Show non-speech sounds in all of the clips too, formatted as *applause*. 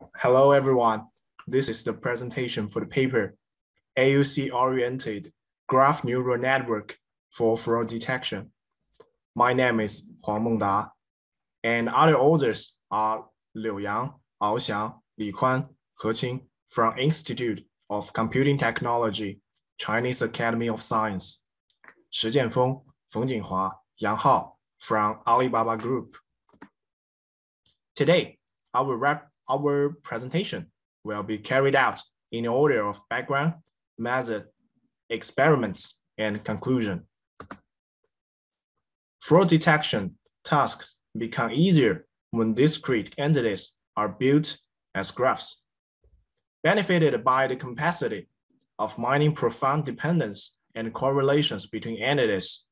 Hello, everyone. This is the presentation for the paper, AUC-oriented graph neural network for fraud detection. My name is Huang Mengda, and other authors are Liu Yang, Ao Xiang, Li Kuan, He Qing from Institute of Computing Technology, Chinese Academy of Science, Chi Jianfeng, Feng Jinghua, Yang Hao from Alibaba Group. Today, our, rep, our presentation will be carried out in order of background, method, experiments, and conclusion. Fraud detection tasks become easier when discrete entities are built as graphs. Benefited by the capacity of mining profound dependence and correlations between entities,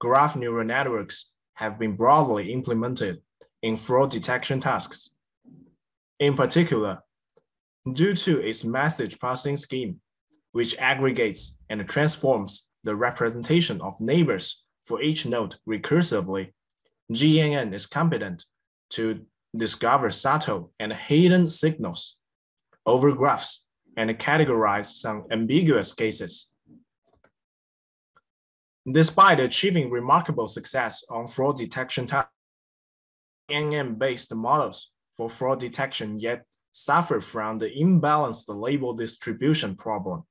graph neural networks have been broadly implemented in fraud detection tasks. In particular, due to its message passing scheme, which aggregates and transforms the representation of neighbors for each node recursively, GNN is competent to discover subtle and hidden signals over graphs and categorize some ambiguous cases. Despite achieving remarkable success on fraud detection tasks, GNN-based models for fraud detection yet suffer from the imbalanced label distribution problem.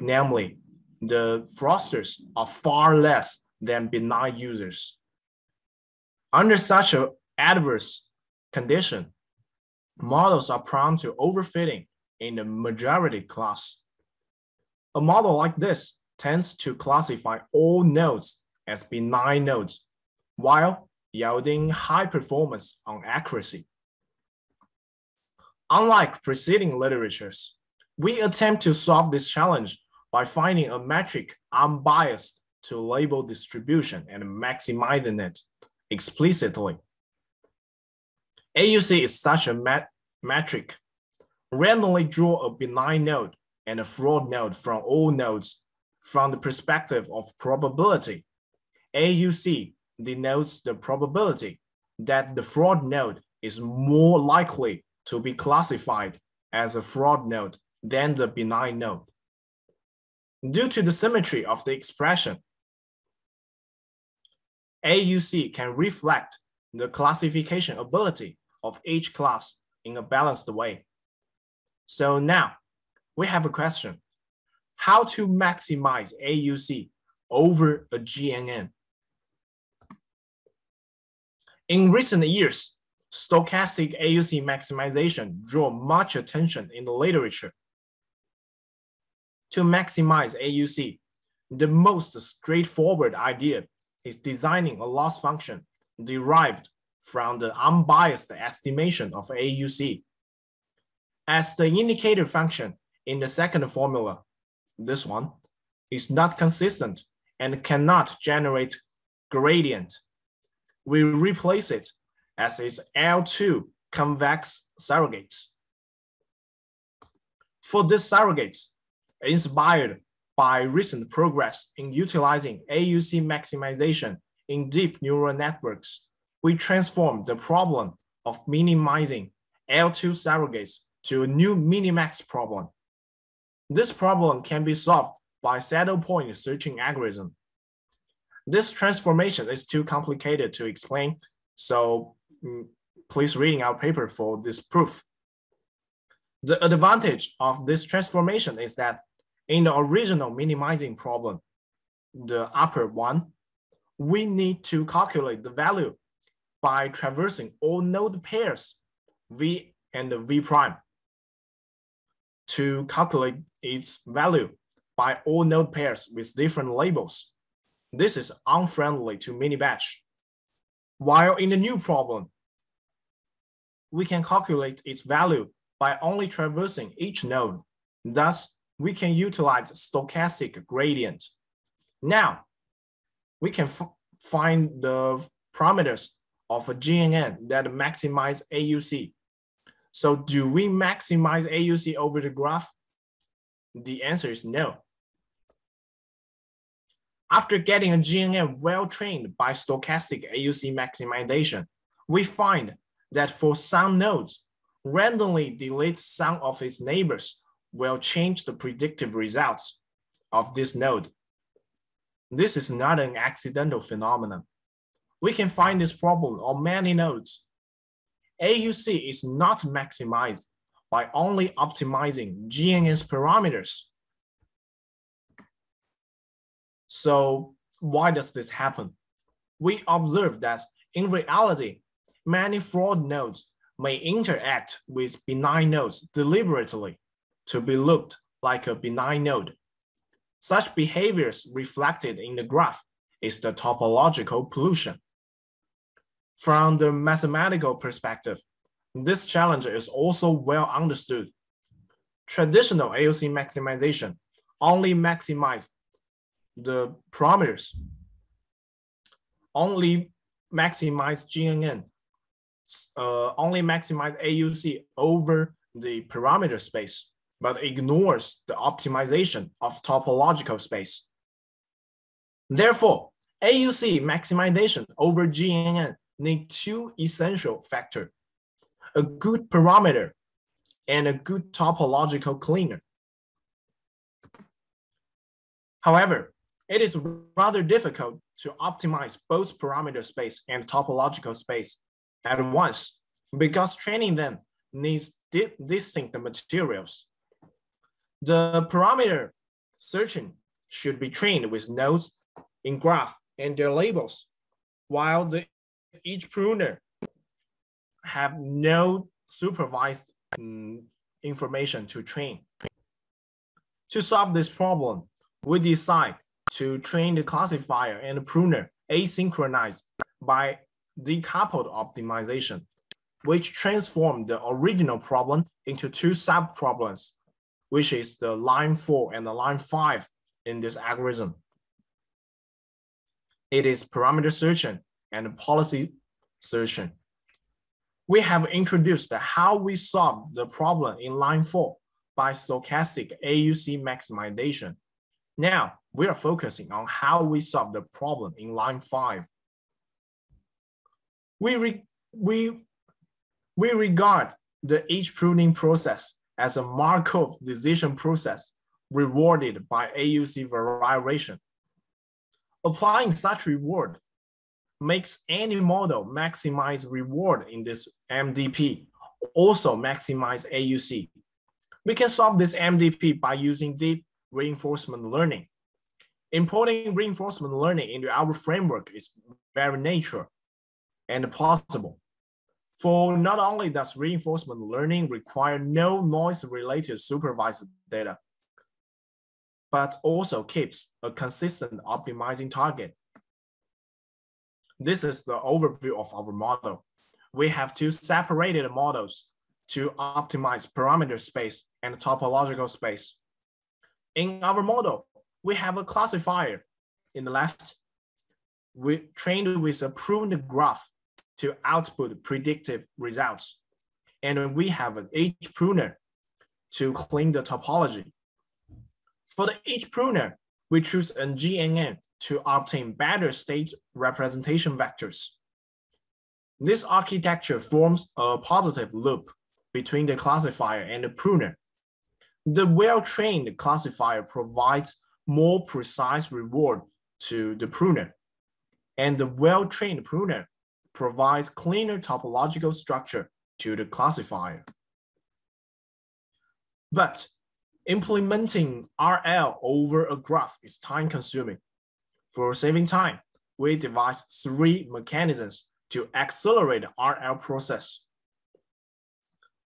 Namely, the fraudsters are far less than benign users. Under such an adverse condition, models are prone to overfitting in the majority class. A model like this tends to classify all nodes as benign nodes, while yielding high performance on accuracy. Unlike preceding literatures, we attempt to solve this challenge by finding a metric unbiased to label distribution and maximizing it explicitly. AUC is such a met metric. Randomly draw a benign node and a fraud node from all nodes from the perspective of probability. AUC denotes the probability that the fraud node is more likely to be classified as a fraud node than the benign node. Due to the symmetry of the expression, AUC can reflect the classification ability of each class in a balanced way. So now we have a question. How to maximize AUC over a GNN? In recent years, stochastic AUC maximization draw much attention in the literature. To maximize AUC, the most straightforward idea is designing a loss function derived from the unbiased estimation of AUC. As the indicator function in the second formula, this one, is not consistent and cannot generate gradient, we replace it as its L2 convex surrogate. For this surrogate, inspired by recent progress in utilizing AUC maximization in deep neural networks, we transformed the problem of minimizing L2 surrogates to a new minimax problem. This problem can be solved by saddle point searching algorithm. This transformation is too complicated to explain, so Mm, please reading our paper for this proof. The advantage of this transformation is that in the original minimizing problem, the upper one, we need to calculate the value by traversing all node pairs V and V prime to calculate its value by all node pairs with different labels. This is unfriendly to mini batch. While in the new problem, we can calculate its value by only traversing each node. Thus, we can utilize stochastic gradient. Now, we can find the parameters of a GNN that maximize AUC. So do we maximize AUC over the graph? The answer is no. After getting a GNN well trained by stochastic AUC maximization, we find that for some nodes, randomly deletes some of its neighbors will change the predictive results of this node. This is not an accidental phenomenon. We can find this problem on many nodes. AUC is not maximized by only optimizing GNN's parameters. So why does this happen? We observe that in reality, many fraud nodes may interact with benign nodes deliberately to be looked like a benign node. Such behaviors reflected in the graph is the topological pollution. From the mathematical perspective, this challenge is also well understood. Traditional AUC maximization only maximized the parameters, only maximize GNN, uh, only maximize AUC over the parameter space, but ignores the optimization of topological space. Therefore, AUC maximization over GNN need two essential factors, a good parameter and a good topological cleaner. However, it is rather difficult to optimize both parameter space and topological space at once because training them needs di distinct materials. The parameter searching should be trained with nodes in graph and their labels, while the edge pruner have no supervised um, information to train. To solve this problem, we decide to train the classifier and the pruner asynchronized by decoupled optimization, which transform the original problem into two sub-problems, which is the line four and the line five in this algorithm. It is parameter searching and policy searching. We have introduced how we solve the problem in line four by stochastic AUC maximization. Now, we are focusing on how we solve the problem in line five. We, re we, we regard the edge pruning process as a Markov decision process rewarded by AUC variation. Applying such reward makes any model maximize reward in this MDP, also maximize AUC. We can solve this MDP by using deep reinforcement learning. Importing reinforcement learning into our framework is very natural and possible. For not only does reinforcement learning require no noise-related supervised data, but also keeps a consistent optimizing target this is the overview of our model. We have two separated models to optimize parameter space and topological space. In our model, we have a classifier in the left. We trained with a pruned graph to output predictive results. And we have an edge pruner to clean the topology. For the edge pruner, we choose a GNN to obtain better state representation vectors. This architecture forms a positive loop between the classifier and the pruner. The well-trained classifier provides more precise reward to the pruner, and the well-trained pruner provides cleaner topological structure to the classifier. But implementing RL over a graph is time consuming. For saving time, we devised three mechanisms to accelerate the RL process.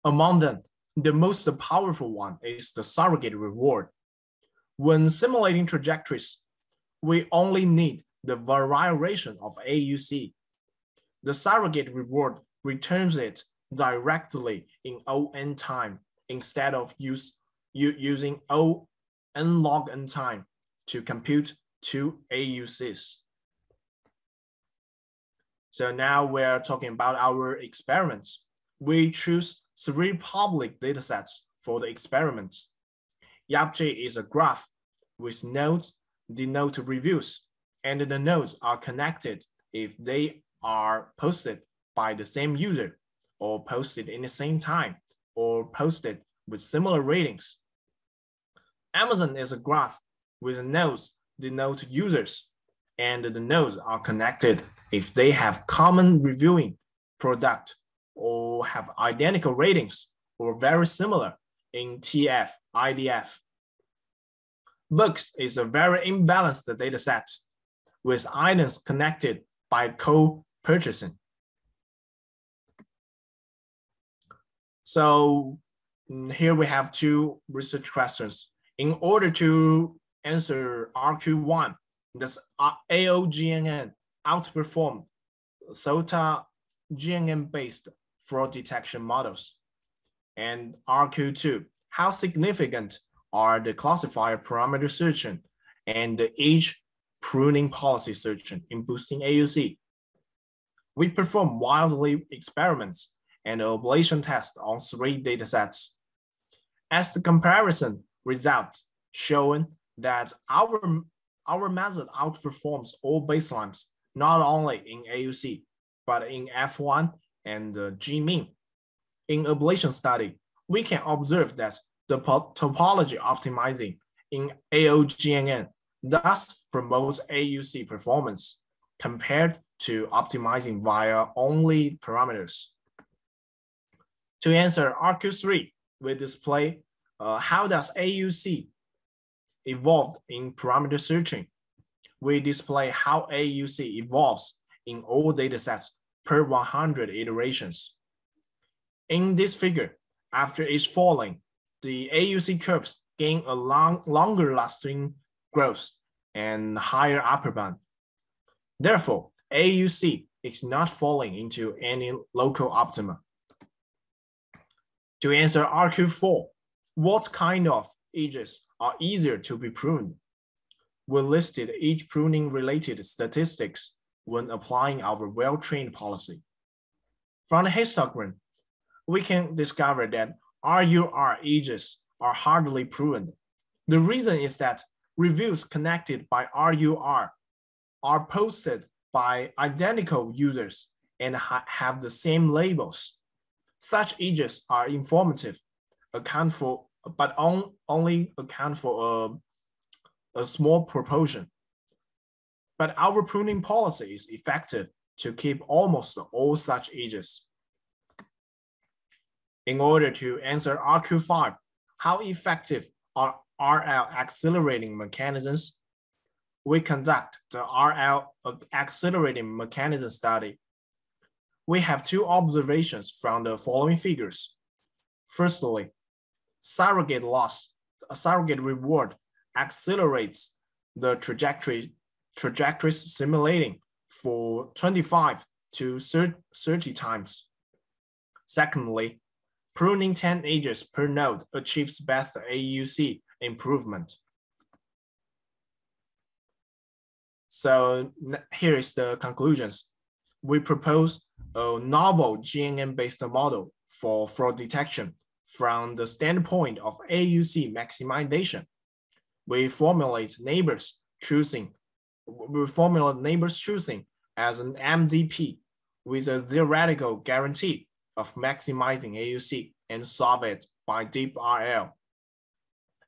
Among them, the most powerful one is the surrogate reward. When simulating trajectories, we only need the variation of AUC. The surrogate reward returns it directly in ON time instead of use, using O n log n time to compute two AUCs. So now we're talking about our experiments. We choose three public datasets for the experiments. YelpChi is a graph with nodes denote reviews, and the nodes are connected if they are posted by the same user or posted in the same time or posted with similar ratings. Amazon is a graph with nodes denote users, and the nodes are connected if they have common reviewing product or have identical ratings or very similar in TF, IDF. Books is a very imbalanced data set with items connected by co-purchasing. So mm, here we have two research questions. In order to answer RQ1, does AOGNN outperform SOTA GNN-based fraud detection models? And RQ2, how significant are the classifier parameter searching and the edge pruning policy searching in boosting AUC? We perform wildly experiments and ablation tests on three datasets. As the comparison result showing that our, our method outperforms all baselines, not only in AUC, but in F1 and uh, G-mean. In ablation study, we can observe that the topology optimizing in AOGNN thus promotes AUC performance compared to optimizing via only parameters. To answer RQ3, we display uh, how does AUC evolved in parameter searching. We display how AUC evolves in all datasets per 100 iterations. In this figure, after each falling, the AUC curves gain a long, longer lasting growth and higher upper bound. Therefore, AUC is not falling into any local optima. To answer RQ4, what kind of edges are easier to be pruned? We listed each pruning related statistics when applying our well-trained policy. From the histogram, we can discover that RUR edges are hardly pruned. The reason is that reviews connected by RUR are posted by identical users and ha have the same labels. Such edges are informative, account for, but on, only account for a, a small proportion. But our pruning policy is effective to keep almost all such edges. In order to answer RQ5, how effective are RL accelerating mechanisms? We conduct the RL accelerating mechanism study we have two observations from the following figures. Firstly, surrogate loss, a surrogate reward accelerates the trajectory trajectories simulating for 25 to 30 times. Secondly, pruning 10 edges per node achieves best AUC improvement. So here is the conclusions. We propose a novel GNN-based model for fraud detection from the standpoint of AUC maximization. We formulate neighbors choosing, we formulate neighbors choosing as an MDP with a theoretical guarantee of maximizing AUC and solve it by deep RL.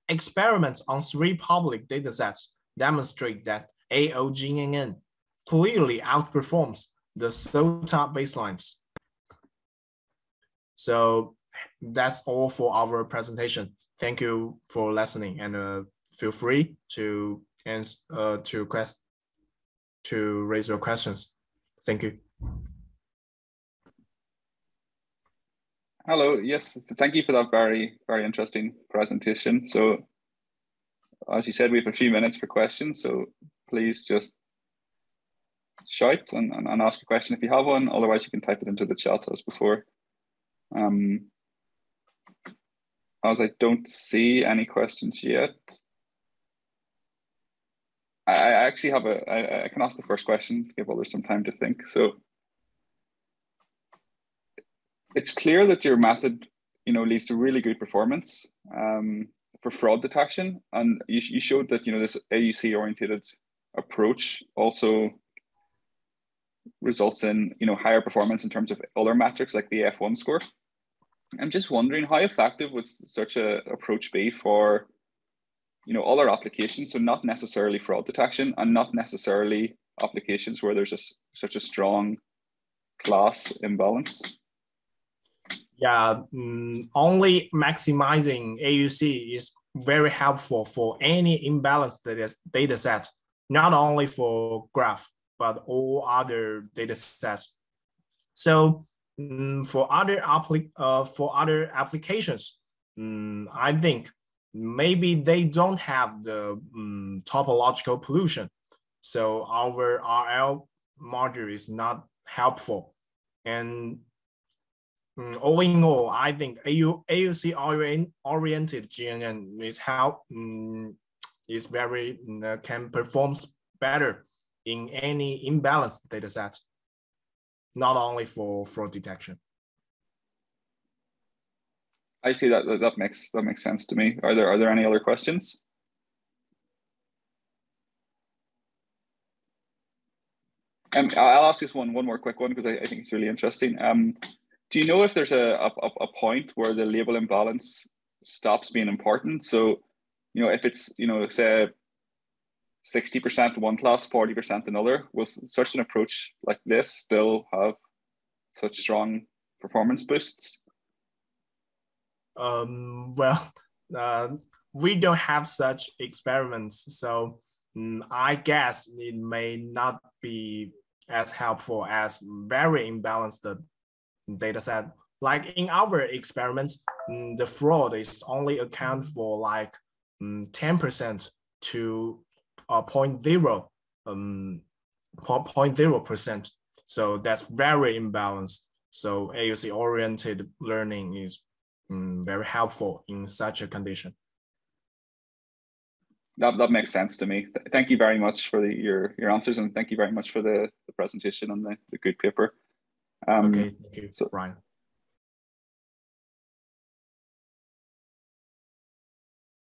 Experiments on three public datasets demonstrate that AOGNN clearly outperforms the SOTA baselines. So that's all for our presentation. Thank you for listening and uh, feel free to and uh, to quest to raise your questions. Thank you. Hello, yes, thank you for that very, very interesting presentation. So as you said, we have a few minutes for questions, so please just shout and, and, and, ask a question if you have one. Otherwise, you can type it into the chat as before. Um, as I don't see any questions yet, I, actually have a. I, I can ask the first question, give others some time to think. So it's clear that your method, you know, leads to really good performance um, for fraud detection, and you, you showed that you know this AUC oriented approach also results in you know higher performance in terms of other metrics like the F1 score. I'm just wondering how effective would such a approach be for you know other applications so not necessarily fraud detection and not necessarily applications where there's a, such a strong class imbalance yeah um, only maximizing auc is very helpful for any imbalanced data, set not only for graph but all other data sets so um, for other appli- uh, for other applications um, i think maybe they don't have the topological pollution. So our RL module is not helpful. And all in all, I think AU, AUC orient, oriented GNN is help um, is very uh, can performs better in any imbalanced data set, not only for fraud detection. I see that, that makes that makes sense to me. Are there are there any other questions? Um, I'll ask this one one more quick one because I, I think it's really interesting. Um, do you know if there's a, a, a point where the label imbalance stops being important? So, you know, if it's you know say sixty percent one class, forty percent another, will such an approach like this still have such strong performance boosts? um, well, *laughs* uh, we don't have such experiments, so um, I guess it may not be as helpful as very imbalanced data set. Like in our experiments, um, the fraud is only account for like 10% um, to uh, 0.0, um, 0.0%. So that's very imbalanced. So AUC oriented learning is um, very helpful in such a condition. That, that makes sense to me. Thank you very much for the, your your answers and thank you very much for the, the presentation and the, the good paper. Um, okay, thank you, so, Brian.